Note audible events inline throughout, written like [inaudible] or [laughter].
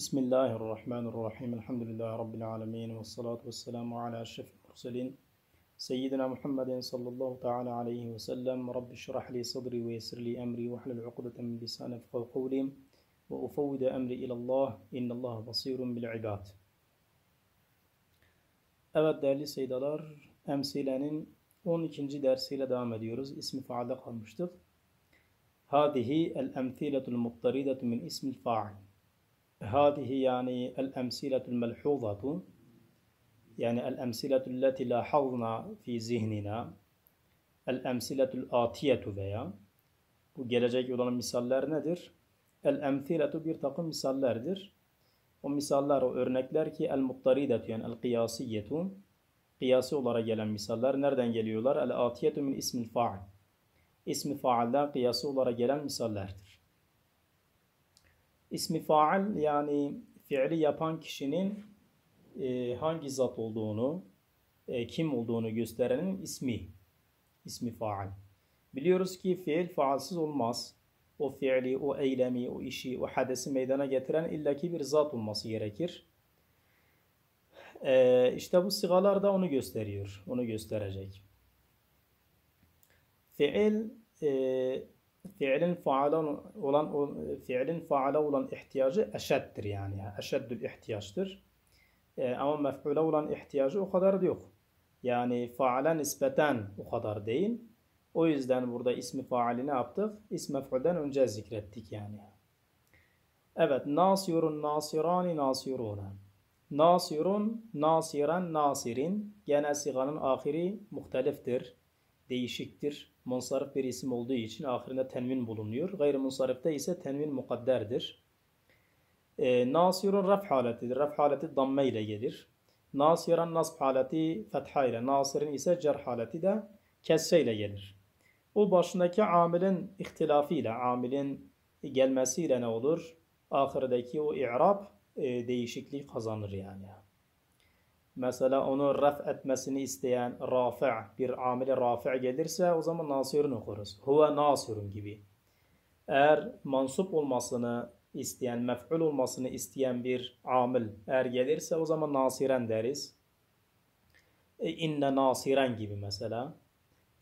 بسم الله الرحمن الرحيم الحمد لله رب العالمين والصلاة والسلام على أشرف المرسلين سيدنا محمد صلى الله تعالى عليه وسلم رب اشرح لي صدري ويسر لي أمري واحلل عقدة من لساني يفقهوا قولي وأفوض أمري إلى الله إن الله بصير بالعباد Evet değerli seydalar, emsilenin 12. dersiyle devam ediyoruz. İsmi faalde kalmıştık. Hadihi el-emthiletul muttaridetu min ismil faal. Hadihi yani el-emsiletul melhuzatu yani el-emsiletul leti lahazna fi zihnina el-emsiletul atiyetu veya bu gelecek olan misaller nedir? El-emthiletu bir takım misallerdir. O misaller, o örnekler ki el-muttaridetu yani el-kıyasiyetu kıyasi olarak gelen misaller nereden geliyorlar? El-atiyetu min ismil faal. İsmi faalden kıyası olarak gelen misallerdir. İsmi faal yani fiili yapan kişinin e, hangi zat olduğunu, e, kim olduğunu gösterenin ismi. İsmi faal. Biliyoruz ki fiil faalsiz olmaz. O fiili, o eylemi, o işi, o hadesi meydana getiren illaki bir zat olması gerekir. E, işte bu sigalar da onu gösteriyor, onu gösterecek. Fiil e, fiilin faala olan fiilin faala olan ihtiyacı eşeddir yani. Eşeddül ihtiyaçtır. E, ama mef'ule olan ihtiyacı o kadar da yok. Yani faale nispeten o kadar değil. O yüzden burada ismi faali ne yaptık? İsm mef'ulden önce zikrettik yani. Evet. Nasirun, nasirani, nasiruna. Nasirun, nasiran, nasirin. Gene siganın ahiri muhteliftir. Değişiktir. Munsarif bir isim olduğu için ahirinde tenvin bulunuyor. Gayri munsarifte ise tenvin mukadderdir. E, nasirun raf haletidir. Raf haleti damme ile gelir. Nasiran nasb haleti fetha ile. Nasirin ise cer haleti de kesse ile gelir. O başındaki amilin ihtilafıyla, amilin gelmesiyle ne olur? Ahirdeki o i'rab e, değişikliği kazanır yani. Mesela onu raf etmesini isteyen rafi' bir amile rafi' gelirse o zaman nasirun okuruz. Huve nasirun gibi. Eğer mansup olmasını isteyen, mef'ul olmasını isteyen bir amil eğer gelirse o zaman nasiren deriz. E, inne nasiren gibi mesela.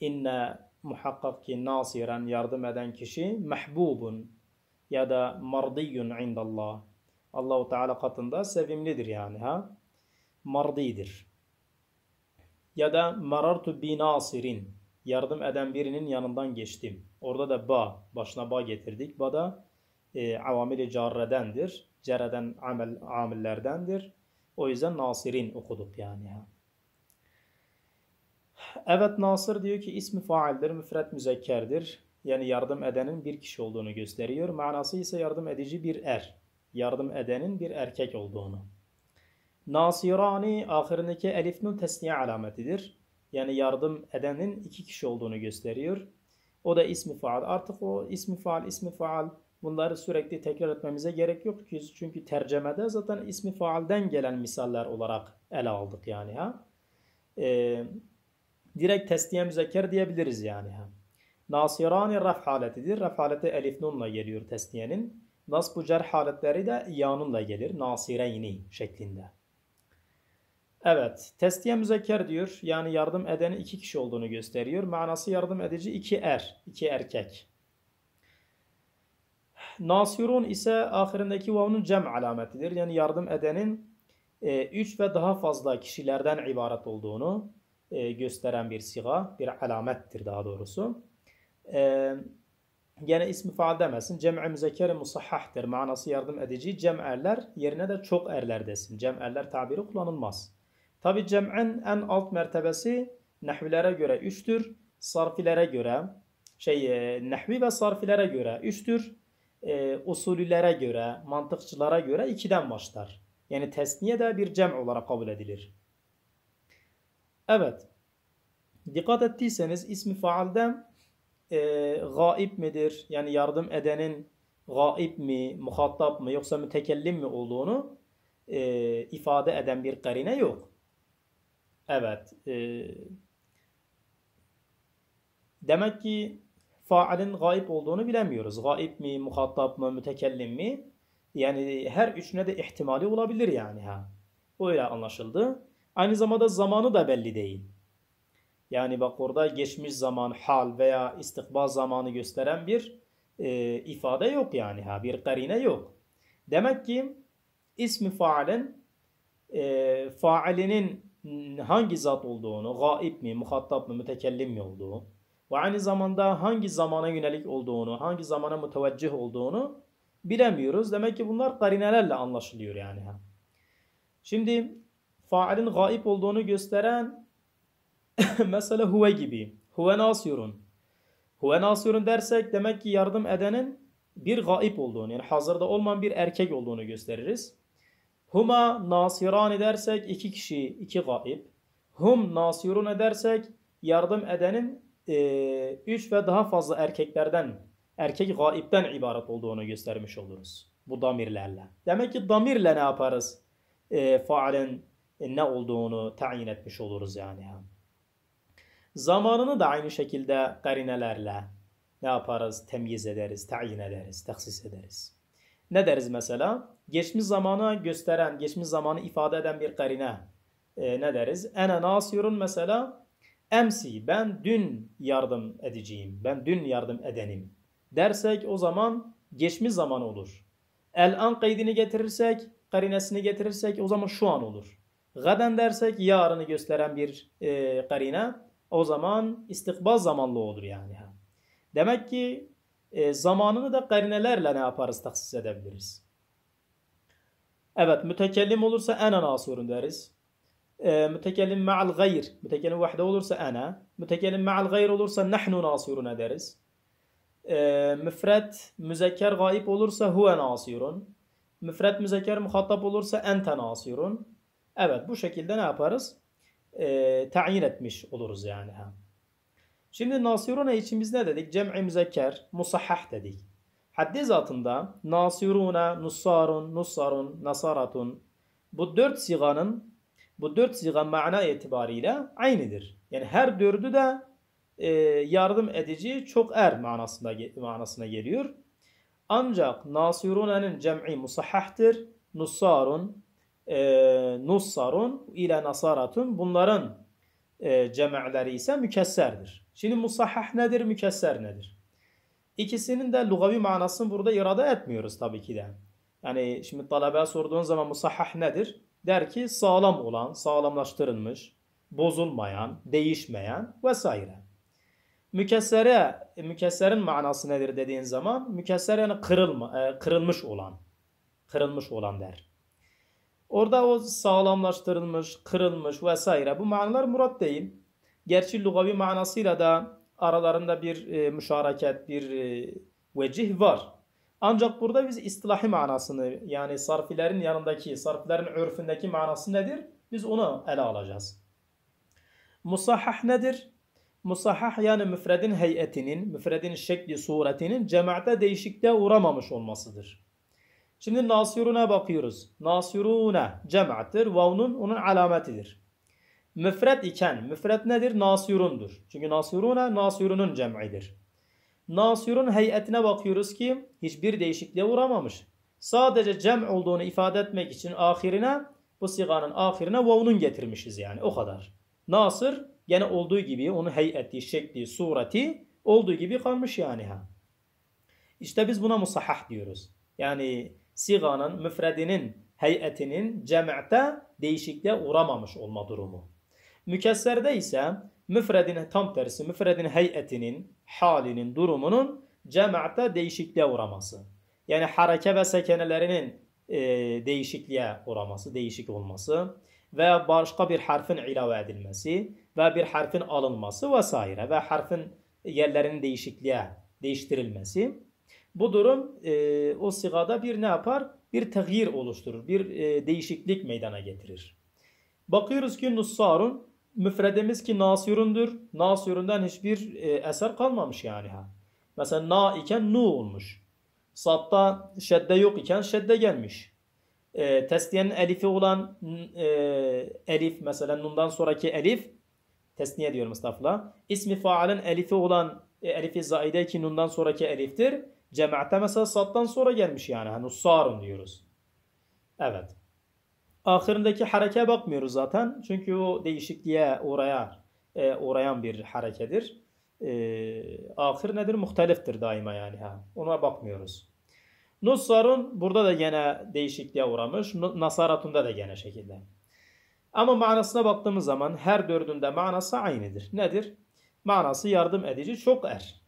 İnne muhakkak ki nasiren yardım eden kişi mehbubun ya da mardiyyun indallah. Allahu Teala katında sevimlidir yani ha. Mardidir. Ya da marartu bi nasirin. Yardım eden birinin yanından geçtim. Orada da ba. Başına ba getirdik. Ba da e, avamili carredendir. Cereden amel, amillerdendir. O yüzden nasirin okuduk yani. Ha. Evet Nasır diyor ki ismi faaldir, müfret müzekkerdir. Yani yardım edenin bir kişi olduğunu gösteriyor. Manası ise yardım edici bir er. Yardım edenin bir erkek olduğunu. Nasirani ahirindeki elif nun tesniye alametidir. Yani yardım edenin iki kişi olduğunu gösteriyor. O da ismi faal. Artık o ismi faal, ismi faal bunları sürekli tekrar etmemize gerek yok. Çünkü tercemede zaten ismi faalden gelen misaller olarak ele aldık yani ha. Ee, direkt tesniye müzekker diyebiliriz yani ha. Nasirani raf haletidir. Raf haleti elif nunla geliyor tesniyenin. Nasbu cer haletleri de yanunla gelir. Nasireyni şeklinde. Evet. Testiye müzekker diyor. Yani yardım edenin iki kişi olduğunu gösteriyor. Manası yardım edici iki er. iki erkek. Nasirun ise ahirindeki vavunun cem alametidir. Yani yardım edenin e, üç ve daha fazla kişilerden ibaret olduğunu e, gösteren bir siga, bir alamettir daha doğrusu. E, gene ismi faal demesin. Cem'i müzekkeri musahhahtır. Manası yardım edici cem'erler yerine de çok erler desin. Cem'erler tabiri kullanılmaz. Tabi cem'in en alt mertebesi nehvilere göre 3'tür. Sarfilere göre şey e, nehvi ve sarfilere göre 3'tür. E, usulülere göre, mantıkçılara göre 2'den başlar. Yani tesniye de bir cem olarak kabul edilir. Evet. Dikkat ettiyseniz ismi faalde e, gaib midir? Yani yardım edenin gaib mi, muhatap mı yoksa mütekellim mi olduğunu e, ifade eden bir karine yok. Evet. E, demek ki faalin gaib olduğunu bilemiyoruz. Gaib mi, muhatap mı, mütekellim mi? Yani her üçüne de ihtimali olabilir yani ha. Öyle anlaşıldı. Aynı zamanda zamanı da belli değil. Yani bak orada geçmiş zaman, hal veya istikbal zamanı gösteren bir e, ifade yok yani ha. Bir karine yok. Demek ki ismi faalen e, faalinin hangi zat olduğunu, gaib mi, muhatap mı, mütekellim mi olduğu ve aynı zamanda hangi zamana yönelik olduğunu, hangi zamana müteveccih olduğunu bilemiyoruz. Demek ki bunlar karinelerle anlaşılıyor yani. Şimdi faalin gaib olduğunu gösteren [laughs] mesela huve gibi. Huve nasirun. Huve nasirun dersek demek ki yardım edenin bir gaib olduğunu yani hazırda olmayan bir erkek olduğunu gösteririz. Huma nasiran edersek iki kişi, iki gaib. Hum nasirun edersek yardım edenin e, üç ve daha fazla erkeklerden, erkek gaipten ibaret olduğunu göstermiş oluruz. Bu damirlerle. Demek ki damirle ne yaparız? E, faalin ne olduğunu tayin etmiş oluruz yani. Zamanını da aynı şekilde karinelerle ne yaparız? Temyiz ederiz, tayin ederiz, taksis ederiz. Ne deriz mesela? Geçmiş zamanı gösteren, geçmiş zamanı ifade eden bir karine e, ne deriz? Ene nasirun mesela emsi ben dün yardım edeceğim, ben dün yardım edenim dersek o zaman geçmiş zaman olur. El an kaydını getirirsek, karinesini getirirsek o zaman şu an olur. Gaden dersek yarını gösteren bir e, karine o zaman istikbal zamanlı olur yani. Demek ki e, zamanını da karinelerle ne yaparız taksis edebiliriz. Evet mütekellim olursa ene nasurun deriz. E, mütekellim ma'al gayr. Mütekellim vahde olursa ana. Mütekellim ma'al gayr olursa nahnu nasirun deriz. E, müfret müzekker gayip olursa huve nasirun. Müfret müzekker muhatap olursa ente nasirun. Evet bu şekilde ne yaparız? E, tayin etmiş oluruz yani. Ha. Şimdi nasirune için biz ne dedik? Cem'i müzekker, musahhah dedik. Haddi zatında nasiruna, nussarun, nussarun, nasaratun bu dört siganın bu dört siga mana itibariyle aynıdır. Yani her dördü de e, yardım edici çok er manasında manasına geliyor. Ancak nasiruna'nın cem'i musahhahtır. Nussarun, e, nussarun ile nasaratun bunların e, cem'leri ise mükesserdir. Şimdi musahhah nedir, mükesser nedir? İkisinin de lugavi manasını burada irade etmiyoruz tabii ki de. Yani şimdi talebe sorduğun zaman musahhah nedir? Der ki sağlam olan, sağlamlaştırılmış, bozulmayan, değişmeyen vesaire. Mükessere, mükesserin manası nedir dediğin zaman mükesser yani kırılma, e, kırılmış olan, kırılmış olan der. Orada o sağlamlaştırılmış, kırılmış vesaire bu manalar murat değil. Gerçi lugavi manasıyla da aralarında bir e, müşaraket, bir e, vecih var. Ancak burada biz istilahi manasını yani sarfilerin yanındaki, sarfilerin örfündeki manası nedir? Biz onu ele alacağız. Musahhah nedir? Musahhah yani müfredin heyetinin, müfredin şekli suretinin cemaate değişikliğe uğramamış olmasıdır. Şimdi nasiruna bakıyoruz. Nasiruna cemaattir. Vavnun onun alametidir. Müfred iken, müfred nedir? Nasirundur. Çünkü nasiruna nasirunun cem'idir. Nasirun heyetine bakıyoruz ki hiçbir değişikliğe uğramamış. Sadece cem olduğunu ifade etmek için ahirine bu siganın ahirine vavnun getirmişiz yani o kadar. Nasır gene olduğu gibi onun heyeti, şekli, sureti olduğu gibi kalmış yani ha. İşte biz buna musahhah diyoruz. Yani siganın, müfredinin, heyetinin cem'te değişikliğe uğramamış olma durumu. Mükesserde ise müfredin tam tersi, müfredin heyetinin, halinin, durumunun cem'te değişikliğe uğraması. Yani hareke ve sekenelerinin e, değişikliğe uğraması, değişik olması veya başka bir harfin ilave edilmesi ve bir harfin alınması vesaire ve harfin yerlerinin değişikliğe değiştirilmesi bu durum e, o sigada bir ne yapar? Bir tehir oluşturur. Bir e, değişiklik meydana getirir. Bakıyoruz ki nussarun müfredemiz ki nasirundur. Nasirundan hiçbir e, eser kalmamış yani. ha. Mesela na iken nu olmuş. Satta şedde yok iken şedde gelmiş. E, tesniyenin elifi olan e, elif mesela nundan sonraki elif tesniye diyorum estağfurullah. İsmi faalin elifi olan e, elifi zaide ki nundan sonraki eliftir Cem'te mesela sattan sonra gelmiş yani. Hani nussarun diyoruz. Evet. Ahirindeki harekeye bakmıyoruz zaten. Çünkü o değişikliğe uğraya, e, uğrayan bir harekedir. E, ahir nedir? Muhteliftir daima yani. Ha. Ona bakmıyoruz. Nussarun burada da gene değişikliğe uğramış. Nasaratunda da gene şekilde. Ama manasına baktığımız zaman her dördünde manası aynıdır. Nedir? Manası yardım edici çok er.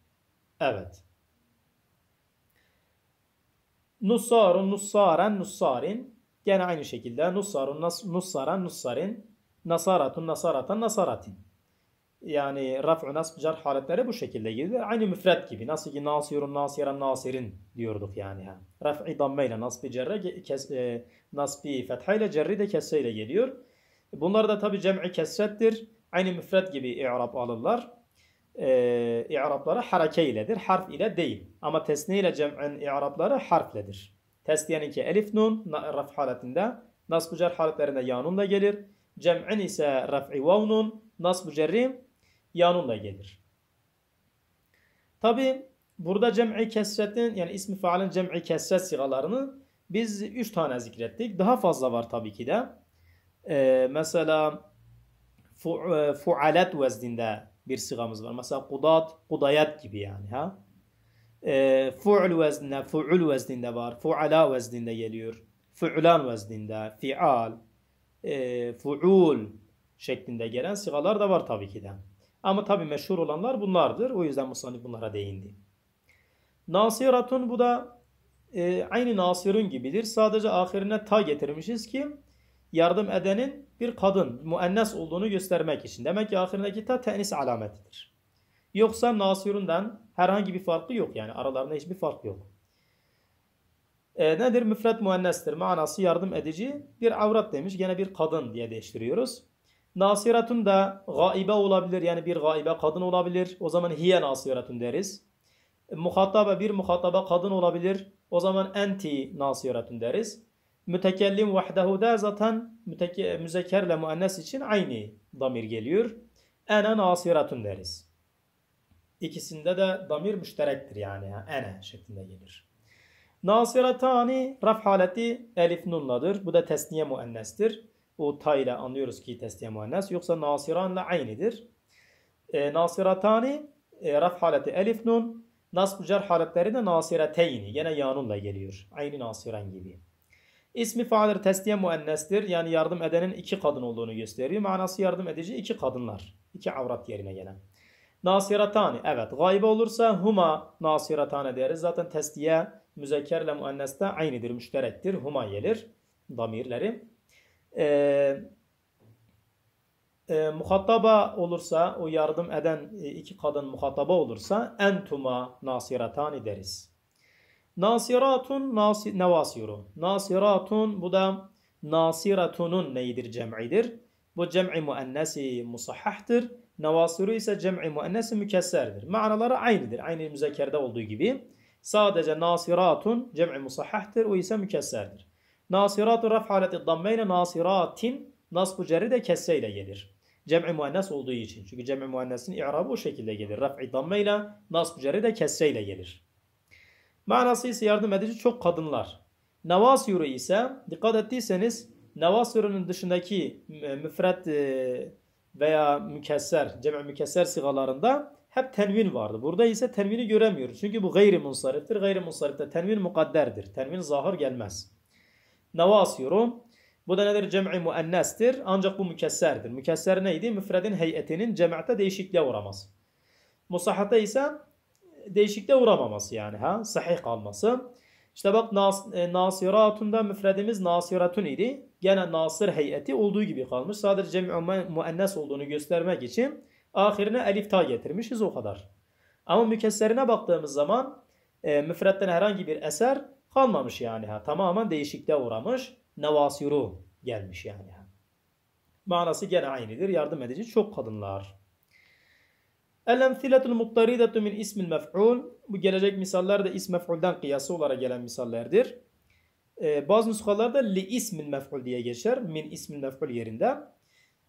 Evet. Nussarun, nussaren, nussarin. Gene aynı şekilde nussarun, nas, nussaran, nussarin. Nasaratun, nasaratan, nasaratin. Yani raf'u nasb cer haletleri bu şekilde gelir. Aynı müfret gibi. Nasıl ki nasirun, nasiran, nasirin diyorduk yani. Raf'i dammeyle nasbi cerre, kes, e, nasbi fethayla cerri de kesseyle geliyor. Bunlar da tabi cem'i kesrettir. Aynı müfret gibi i'rab alırlar. Ee, i'rabları hareke iledir. Harf ile değil. Ama tesniye ile cem'in i'rabları harfledir. Tesniyeninki elif nun raf haletinde. Nasb-ı cer haletlerinde yanunla gelir. Cem'in ise raf'i vav nun. Nasb-ı cerri yanunla gelir. Tabi burada cem'i kesretin yani ismi faalin cem'i kesret sigalarını biz 3 tane zikrettik. Daha fazla var tabii ki de. Ee, mesela e, fualet vezninde bir sigamız var. Mesela kudat, kudayat gibi yani. ha. E, fu'l vezninde, fu'ul vezninde var. Fu'ala vezninde geliyor. Fu'lan vezninde, fi'al, e, fu'ul şeklinde gelen sigalar da var tabii ki de. Ama tabii meşhur olanlar bunlardır. O yüzden Musannif bunlara değindi. Nasiratun bu da e, aynı nasirun gibidir. Sadece ahirine ta getirmişiz ki yardım edenin bir kadın, muennes olduğunu göstermek için. Demek ki ahirindeki ta tenis alametidir. Yoksa nasirundan herhangi bir farkı yok yani aralarında hiçbir fark yok. E, nedir? Müfret muennestir. Manası yardım edici bir avrat demiş. Gene bir kadın diye değiştiriyoruz. Nasiratun da gaibe olabilir. Yani bir gaibe kadın olabilir. O zaman hiye nasiratun deriz. Muhataba bir muhataba kadın olabilir. O zaman enti nasiratun deriz. Mütekellim vahdehu da zaten müzekerle müennes için aynı damir geliyor. Ene nasiratun deriz. İkisinde de damir müşterektir yani. Ene şeklinde gelir. Nasiratani raf haleti elif nunladır. Bu da tesniye müennestir. O ta ile anlıyoruz ki tesniye müennes. Yoksa nasiranla aynıdır. E, nasiratani e, raf haleti elif nun. Nasb cer haletleri de nasireteyni. Yine yanunla geliyor. Aynı nasiran gibi. İsmi faaldir tesniye müennestir. Yani yardım edenin iki kadın olduğunu gösteriyor. Manası yardım edici iki kadınlar. İki avrat yerine gelen. Nasiratani. Evet. Gaybe olursa huma nasiratane deriz. Zaten tesniye müzekkerle müenneste aynıdır. Müşterektir. Huma gelir. Damirleri. Ee, e, muhataba olursa o yardım eden e, iki kadın muhataba olursa entuma nasiratani deriz. Nasiratun nasi, nevasiru. Nasiratun bu da nasiratunun neyidir cem'idir. Bu cem'i muennesi musahhahtır. Nevasiru ise cem'i muennesi mükesserdir. Manaları aynıdır. Aynı müzekerde olduğu gibi. Sadece nasiratun cem'i musahhahtır. O ise mükesserdir. Nasiratun raf haleti dammeyne nasiratin nasbu cerri de kesseyle gelir. Cem'i muennes olduğu için. Çünkü cem'i muennesin i'rabı o şekilde gelir. Raf'i dammeyle nasbu cerri de kesseyle gelir. Manası ise yardım edici çok kadınlar. Nevasiru ise dikkat ettiyseniz Nevasirunun dışındaki e, müfret e, veya mükesser, cem'i mükesser sigalarında hep tenvin vardı. Burada ise tenvini göremiyoruz. Çünkü bu gayri munsariftir. Gayri munsarifte tenvin mukadderdir. Tenvin zahir gelmez. Nevasiru bu da nedir? Cem'i muennestir. Ancak bu mükesserdir. Mükesser neydi? Müfredin heyetinin cem'te değişikliğe uğraması. Musahhata ise değişikliğe uğramaması yani ha sahih kalması. İşte bak nas, e, nasiratunda müfredimiz nasiratun idi. Gene nasır heyeti olduğu gibi kalmış. Sadece cem'i muennes olduğunu göstermek için ahirine elif ta getirmişiz o kadar. Ama mükesserine baktığımız zaman e, müfretten herhangi bir eser kalmamış yani ha. Tamamen değişikliğe uğramış. Nevasiru gelmiş yani ha. Manası gene aynıdır. Yardım edici çok kadınlar. El-emsiletul muttaridetu min ismil mef'ul. Bu gelecek misaller de ism mef'ulden kıyası olarak gelen misallerdir. Ee, bazı nuskalarda li ismil mef'ul diye geçer. Min ismil mef'ul yerinde.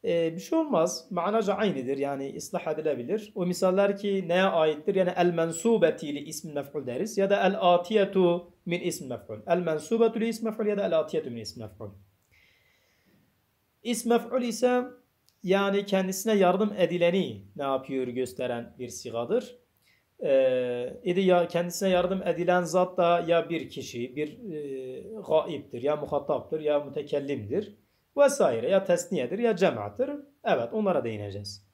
Ee, bir şey olmaz. Manaca aynıdır. Yani ıslah edilebilir. O misaller ki neye aittir? Yani el mensubeti li ismi mef'ul deriz. Ya da el atiyetu min ismi mef'ul. El mensubetu li ismi mef'ul ya da el atiyetu min ismi mef'ul. İsm mef'ul ise yani kendisine yardım edileni ne yapıyor gösteren bir sigadır. Ee, idi ya kendisine yardım edilen zat da ya bir kişi, bir e, gaiptir, ya muhataptır, ya mütekellimdir vesaire. Ya tesniyedir ya cemaattir. Evet onlara değineceğiz.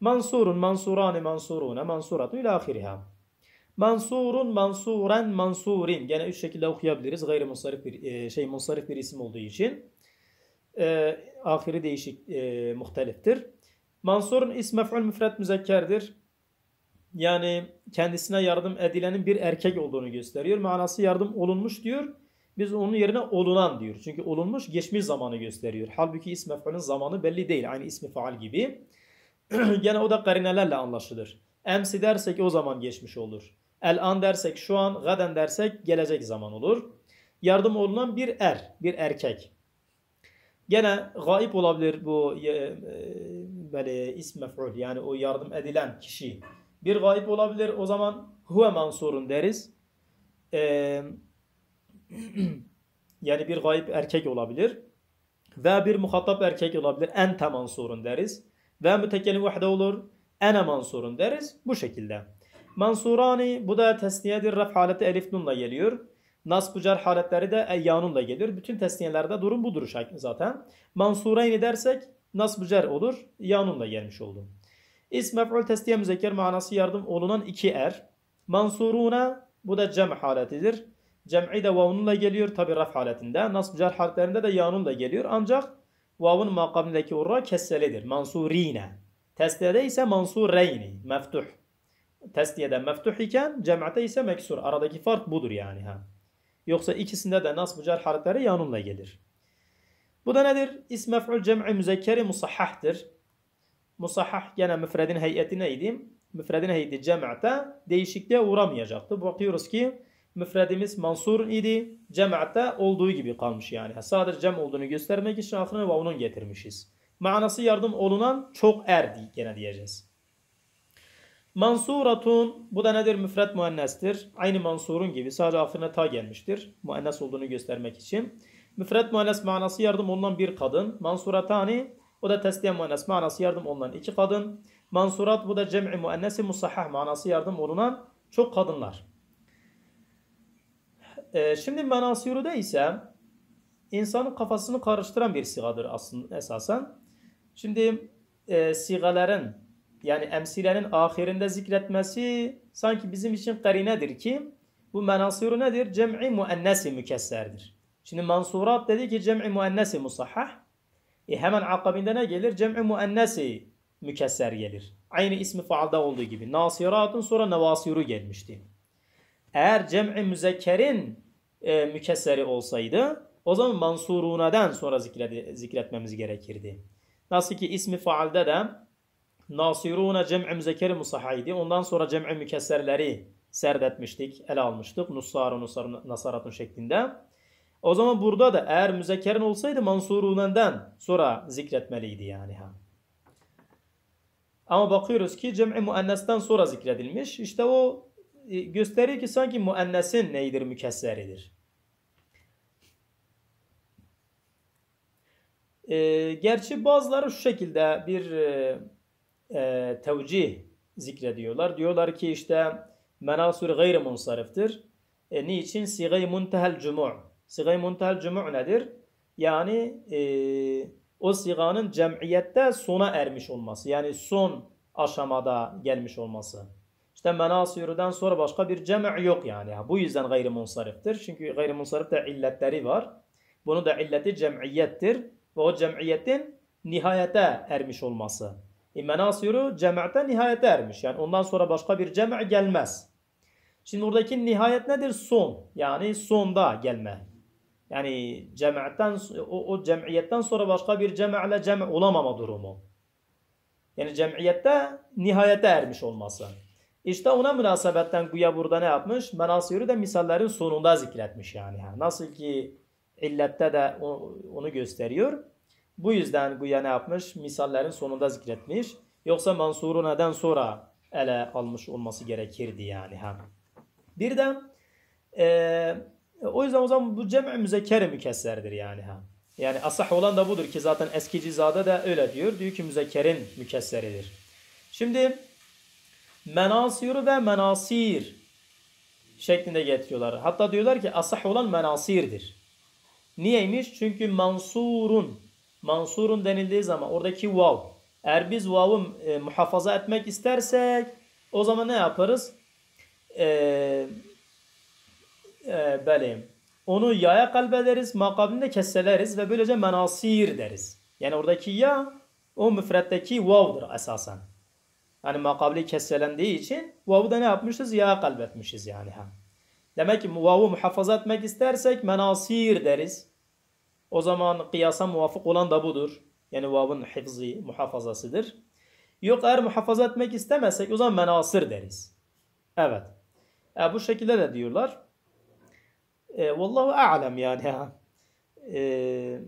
Mansurun, mansurani, mansurune, mansuratu ila ahiriha. Mansurun, mansuren, mansurin. Gene üç şekilde okuyabiliriz. Gayri munsarif bir e, şey munsarif bir isim olduğu için. E, ahiri değişik e, muhteliftir. Mansurun ism mef'ul müfret müzekkerdir. Yani kendisine yardım edilenin bir erkek olduğunu gösteriyor. Manası yardım olunmuş diyor. Biz onun yerine olunan diyor. Çünkü olunmuş geçmiş zamanı gösteriyor. Halbuki ism mef'ulün zamanı belli değil. Aynı ismi faal gibi. [clears throat] Gene o da karinelerle anlaşılır. Emsi dersek o zaman geçmiş olur. El an dersek şu an, gaden dersek gelecek zaman olur. Yardım olunan bir er, bir erkek. Gene gaip olabilir bu e, e, böyle ism mef'ul yani o yardım edilen kişi. Bir gaip olabilir o zaman huve mansurun deriz. Eee [clears throat] yani bir gayb erkek olabilir. Ve bir muhatap erkek olabilir. Ente mansurun deriz. Ve mütekellim vahde olur. Ene mansurun deriz. Bu şekilde. Mansurani bu da tesniyedir. Raf haleti elif nunla geliyor. Nasb cer haletleri de eyyanunla gelir. Bütün tesniyelerde durum budur zaten. Mansurayni dersek nasb cer olur. Yanunla gelmiş oldu. İsm mef'ul tesniye müzekker manası yardım olunan iki er. Mansuruna bu da cem haletidir. Cem'i de vavunla geliyor tabi raf haletinde. Nasb cer harflerinde de yanunla geliyor. Ancak vavun makamındaki urra kesselidir. Mansurine. Testiyede ise mansureyni. Meftuh. Testiyede meftuh iken cem'te ise meksur. Aradaki fark budur yani. Ha. Yoksa ikisinde de nasb cer harfleri yanunla gelir. Bu da nedir? İsm mef'ul cem'i müzekkeri musahhahtır. Musahhah gene müfredin heyeti neydi? Müfredin heyeti cem'te değişikliğe uğramayacaktı. Bakıyoruz ki müfredimiz mansur idi. Cem'te olduğu gibi kalmış yani. Sadece cem olduğunu göstermek için aklına vavunun getirmişiz. Manası yardım olunan çok er gene diyeceğiz. Mansuratun bu da nedir? Müfred muennestir. Aynı mansurun gibi sadece aklına ta gelmiştir. Muennes olduğunu göstermek için. Müfred muennes manası yardım olunan bir kadın. Mansuratani o da tesliye muennes manası yardım olunan iki kadın. Mansurat bu da cem'i muennesi musahhah manası yardım olunan çok kadınlar. Ee, şimdi menasiyuruda ise insanın kafasını karıştıran bir sigadır aslında esasen. Şimdi e, sigalerin yani emsilerin ahirinde zikretmesi sanki bizim için karinedir ki bu menasuru nedir? Cem'i muennesi mükesserdir. Şimdi mansurat dedi ki cem'i muennesi musahhah. E hemen akabinde ne gelir? Cem'i muennesi mükesser gelir. Aynı ismi faalda olduğu gibi. Nasiratın sonra nevasiru gelmişti. Eğer cem'i müzekkerin e, mükesseri olsaydı o zaman mansuruna'dan sonra zikredi, zikretmemiz gerekirdi. Nasıl ki ismi faalde de nasiruna cem'i müzekkeri musahaydi. Ondan sonra cem'i mükesserleri serdetmiştik, ele almıştık. Nussarun, nusar, nasaratun şeklinde. O zaman burada da eğer müzekkerin olsaydı mansuruna'dan sonra zikretmeliydi yani. Ha. Ama bakıyoruz ki cem'i muennesten sonra zikredilmiş. İşte o e, gösteriyor ki sanki muennesin neydir? Mükesseridir. E, gerçi bazıları şu şekilde bir e, e, tevcih zikrediyorlar. Diyorlar ki işte menasur gayri munsariftir. E, niçin? Sigay muntehel cumu'. Sigay muntehel cumu' nedir? Yani e, o siganın cemiyette sona ermiş olması. Yani son aşamada gelmiş olması. İşte menasürden sonra başka bir cem' yok yani. Bu yüzden gayri munsariftir. Çünkü gayri munsarifte illetleri var. Bunu da illeti cem'iyettir ve o cem'iyetin nihayete ermiş olması. E menasuru cem'te nihayete ermiş. Yani ondan sonra başka bir cem' gelmez. Şimdi buradaki nihayet nedir? Son. Yani sonda gelme. Yani cem'ten o, o cem'iyetten sonra başka bir cem'le cem' olamama durumu. Yani cem'iyette nihayete ermiş olması. İşte ona münasebetten güya burada ne yapmış? Menasuru da misallerin sonunda zikretmiş yani. Nasıl ki illette de onu gösteriyor. Bu yüzden Güya ne yapmış? Misallerin sonunda zikretmiş. Yoksa Mansur'u neden sonra ele almış olması gerekirdi yani. Ha. Bir de e, o yüzden o zaman bu cem'i müzekkeri mükesserdir yani. Ha. Yani asah olan da budur ki zaten eski cizada da öyle diyor. Diyor ki müzekkerin mükesseridir. Şimdi menasiru ve menasir şeklinde getiriyorlar. Hatta diyorlar ki asah olan menasirdir. Niyeymiş? Çünkü mansurun mansurun denildiği zaman oradaki vav eğer biz vav'ı e, muhafaza etmek istersek o zaman ne yaparız? Eee e, belim. Onu yaya kalbederiz, makabinde kesseleriz ve böylece menasir deriz. Yani oradaki ya o müfretteki vav'dır esasen. Yani makabli kesselendiği için vav'u da ne yapmışız? Yaya kalbetmişiz yani. Ha. Demek ki vav'u muhafaza etmek istersek menasir deriz. O zaman kıyasa muvafık olan da budur. Yani vav'ın hifzi, muhafazasıdır. Yok eğer muhafaza etmek istemezsek o zaman menasır deriz. Evet. E, bu şekilde de diyorlar. E, vallahu a'lem yani. E,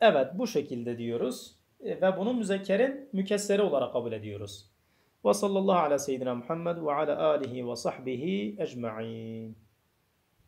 evet bu şekilde diyoruz. E, ve bunu müzekkerin mükesseri olarak kabul ediyoruz. Ve sallallahu ala seyyidina Muhammed ve ala alihi ve sahbihi ecma'in.